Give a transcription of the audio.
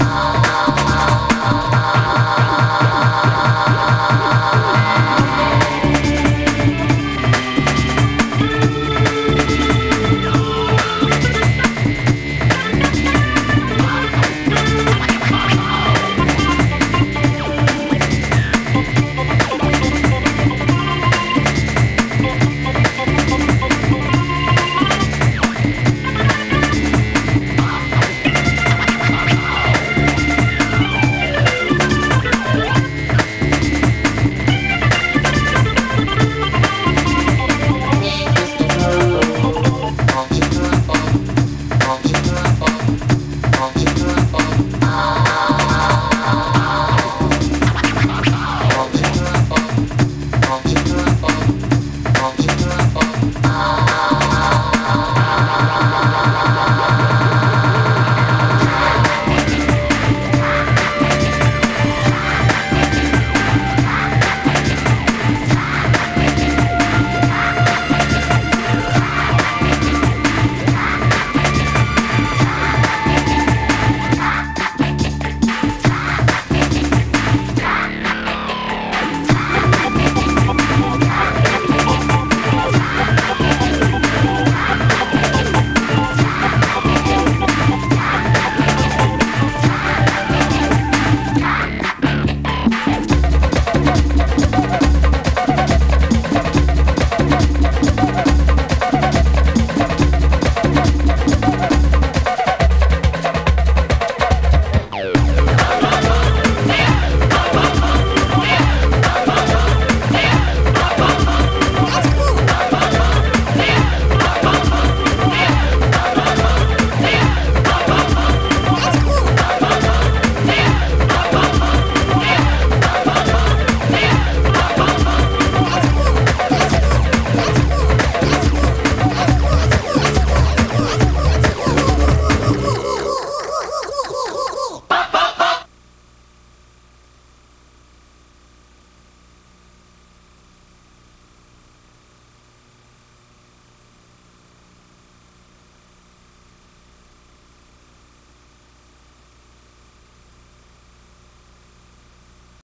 Oh.